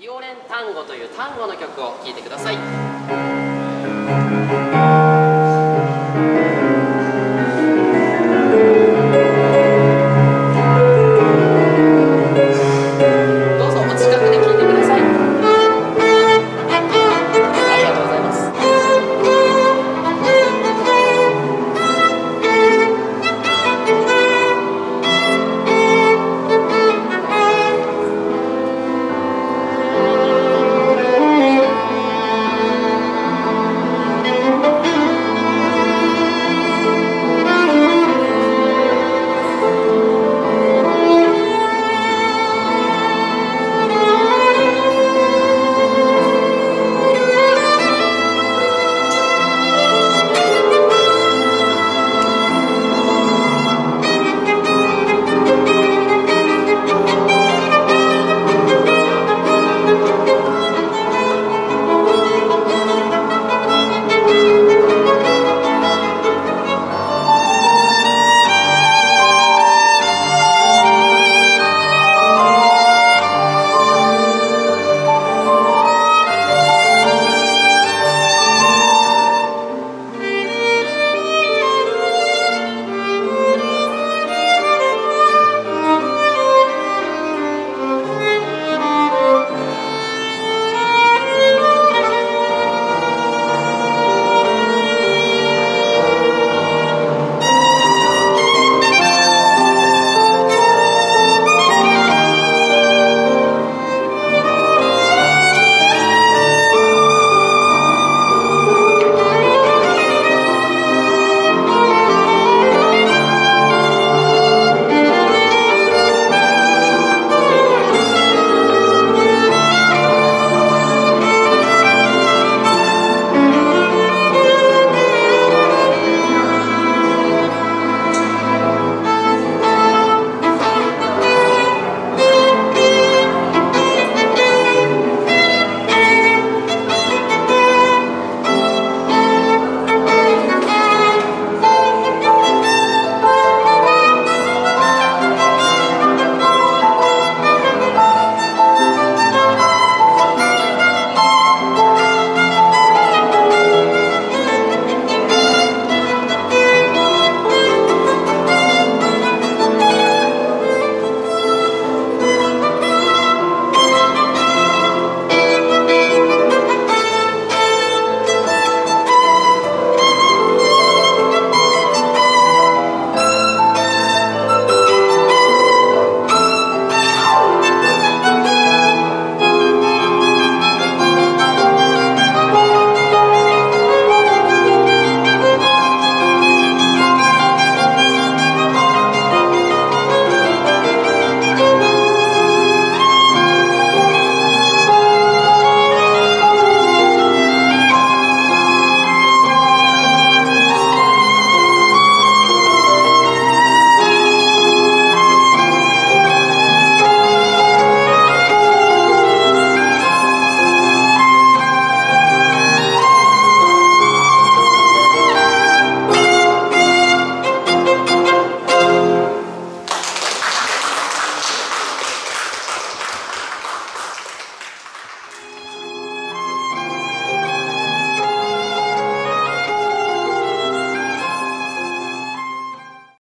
ビオレン単語という単語の曲を聴いてください。